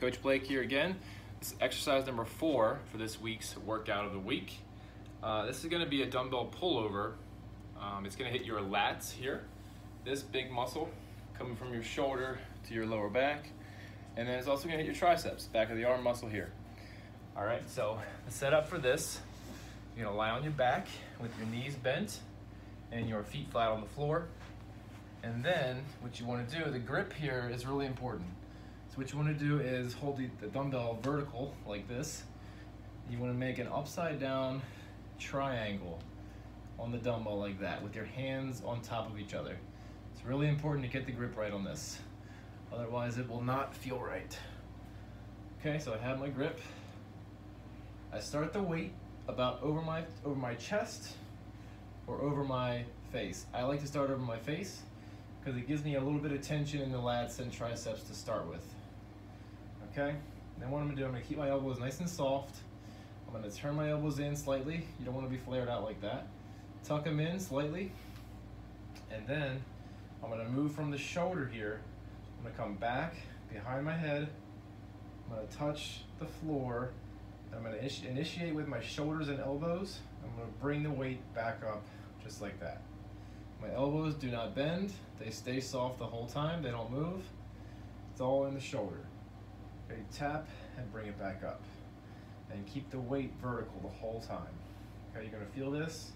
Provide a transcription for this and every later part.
Coach Blake here again. This is exercise number four for this week's workout of the week. Uh, this is going to be a dumbbell pullover. Um, it's going to hit your lats here, this big muscle coming from your shoulder to your lower back, and then it's also to hit your triceps, back of the arm muscle here. All right, so the setup for this, you're to lie on your back with your knees bent and your feet flat on the floor. And then what you want to do, the grip here is really important what you want to do is hold the, dumbbell vertical like this. You want to make an upside down triangle on the dumbbell like that with your hands on top of each other. It's really important to get the grip right on this. Otherwise it will not feel right. Okay, so I have my grip. I start the weight about over my over my chest or over my face. I like to start over my face because it gives me a little bit of tension in the lats and triceps to start with okay? Then what I'm gonna do, I'm gonna keep my elbows nice and soft. I'm gonna turn my elbows in slightly. You don't wanna be flared out like that. Tuck them in slightly. And then I'm gonna move from the shoulder here. I'm gonna come back behind my head. I'm gonna touch the floor. I'm gonna initiate with my shoulders and elbows. I'm gonna bring the weight back up just like that. My elbows do not bend. They stay soft the whole time. They don't move. It's all in the shoulder. Okay, tap and bring it back up. And keep the weight vertical the whole time. Okay, you're gonna feel this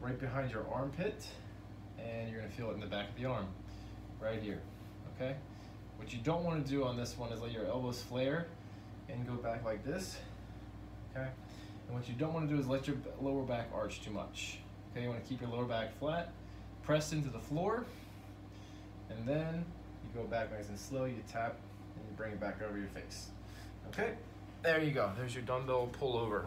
right behind your armpit and you're gonna feel it in the back of the arm, right here, okay? What you don't wanna do on this one is let your elbows flare and go back like this, okay? And what you don't wanna do is let your lower back arch too much. Okay, you wanna keep your lower back flat, press into the floor, and then you go back nice and slow, you tap and bring it back over your face. Okay, there you go. There's your dumbbell pullover.